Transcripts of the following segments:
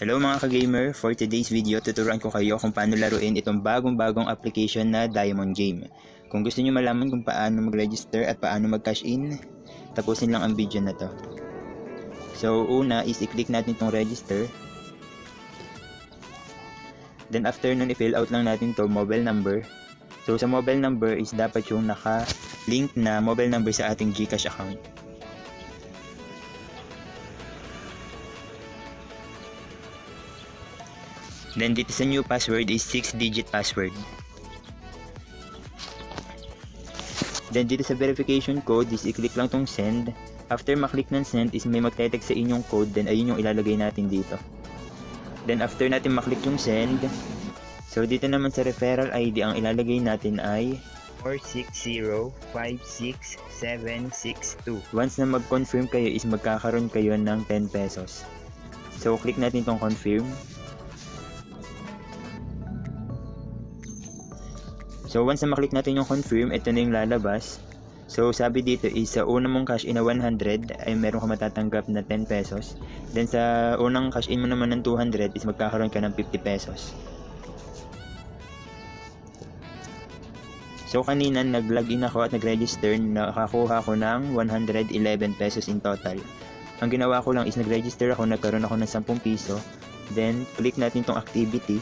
Hello mga ka-gamer, for today's video tuturuan ko kayo kung paano laruin itong bagong-bagong application na Diamond Game. Kung gusto niyo malaman kung paano mag-register at paano mag-cash in, tapusin lang ang video na to. So una is i-click natin itong register. Then after nun i-fill out lang natin to mobile number. So sa mobile number is dapat yung naka-link na mobile number sa ating GCash account. Then dito sa new password is 6 digit password. Then dito sa verification code is i-click lang tong send. After maklik ng send is may magte-text sa inyong code then ayun yung ilalagay natin dito. Then after natin maklik yung send, so dito naman sa referral ID ang ilalagay natin ay 460-56762. Once na mag-confirm kayo is magkakaroon kayo ng 10 pesos. So click natin tong confirm. So once na maklik natin yung confirm, ito na yung lalabas. So sabi dito is sa una mong cash in na 100 ay meron ka matatanggap na 10 pesos. Then sa unang cash in mo naman ng 200 is magkakaroon ka ng 50 pesos. So kanina nag-login ako at nag-register, nakakuha ko ng 111 pesos in total. Ang ginawa ko lang is nag-register ako, nagkaroon ako ng 10 piso. Then click natin tong activity.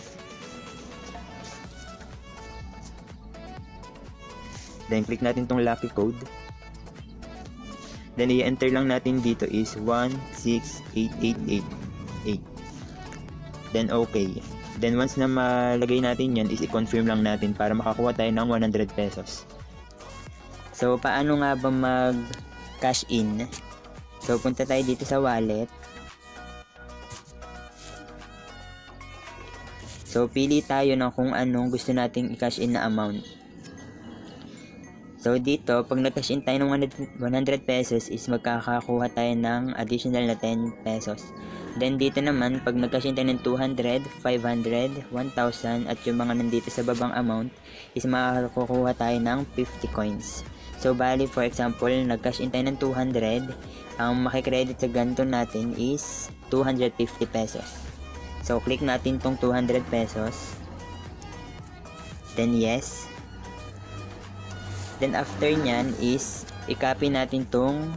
Then, click natin tong lucky code. Then, i-enter lang natin dito is 168888. Then, okay. Then, once na malagay natin yan, is i-confirm lang natin para makakuha tayo ng 100 pesos. So, paano nga ba mag-cash in? So, punta tayo dito sa wallet. So, pili tayo ng kung anong gusto nating i-cash in na amount. So dito, pag nag-cash in tayo ng 100 pesos is magkakakuha tayo ng additional na 10 pesos. Then dito naman, pag nag-cash in tayo ng 200, 500, 1,000 at yung mga nandito sa babang amount is makakakuha tayo ng 50 coins. So bali for example, nag-cash in tayo ng 200, ang makikredit sa ganito natin is 250 pesos. So click natin tong 200 pesos. Then yes. Then after nyan is i-copy natin tong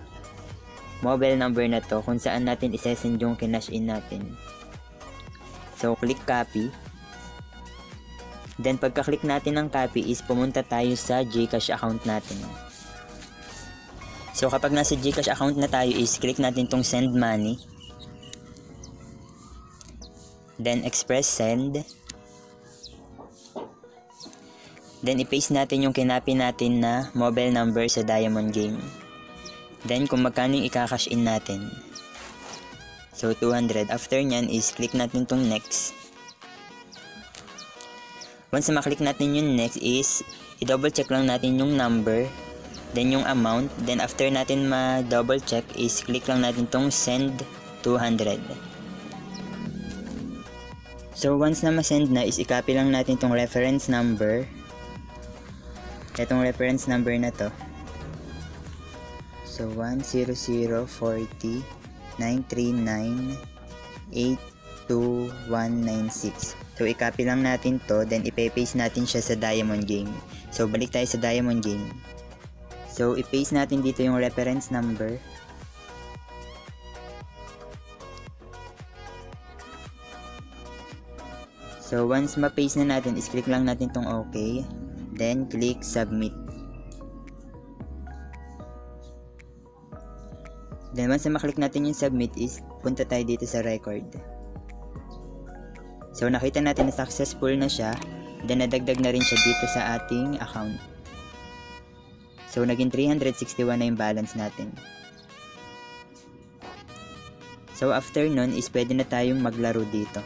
mobile number na to kung saan natin isesend yung kinash in natin. So click copy. Then pagka-click natin ng copy is pumunta tayo sa GCash account natin. So kapag nasa GCash account na tayo is click natin tong send money. Then express send. Then, i-paste natin yung kinapi natin na mobile number sa Diamond Game. Then, kung magkano yung ika-cash in natin. So, 200. After nyan is click natin tong next. Once na maklik natin yung next is i-double check lang natin yung number then yung amount then after natin ma-double check is click lang natin tong send 200. So, once na ma-send na is i-copy lang natin tong reference number itong reference number na to so 10040 939 82196 so i-copy lang natin to then ipe-paste natin siya sa diamond game so balik tayo sa diamond game so i-paste natin dito yung reference number So, once ma-paste na natin, is-click lang natin tong okay. Then, click submit. Then, once na maklik natin yung submit is, punta tayo dito sa record. So, nakita natin na successful na siya. Then, nadagdag na rin siya dito sa ating account. So, naging 361 na yung balance natin. So, after nun is pwede na tayong maglaro dito.